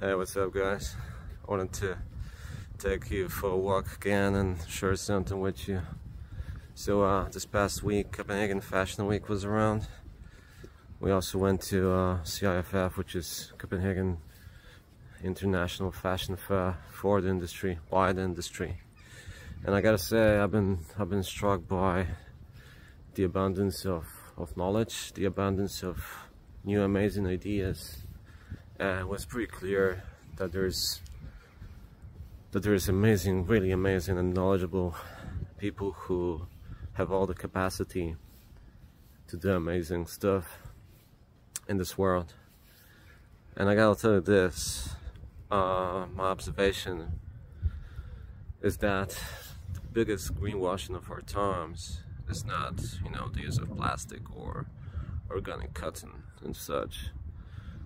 Hey, what's up guys? I wanted to take you for a walk again and share something with you. So uh, this past week, Copenhagen Fashion Week was around. We also went to uh, CIFF, which is Copenhagen International Fashion Fair for the industry, by the industry. And I gotta say, I've been I've been struck by the abundance of, of knowledge, the abundance of new amazing ideas uh, it was pretty clear that there's that there's amazing, really amazing and knowledgeable people who have all the capacity to do amazing stuff in this world. And I gotta tell you this, uh, my observation is that the biggest greenwashing of our times is not, you know, the use of plastic or organic cotton and such.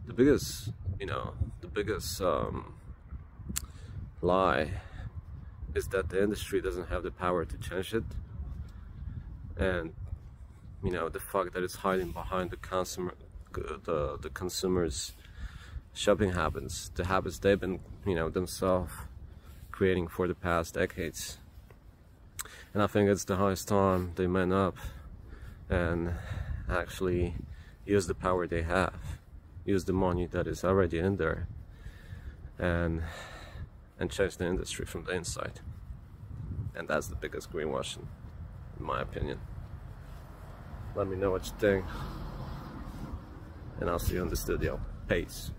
The biggest you know, the biggest um, lie is that the industry doesn't have the power to change it. And, you know, the fact that it's hiding behind the consumer, the, the consumer's shopping habits, the habits they've been, you know, themselves creating for the past decades. And I think it's the highest time they man up and actually use the power they have use the money that is already in there and and change the industry from the inside. And that's the biggest greenwashing in my opinion. Let me know what you think. And I'll see you in the studio. Peace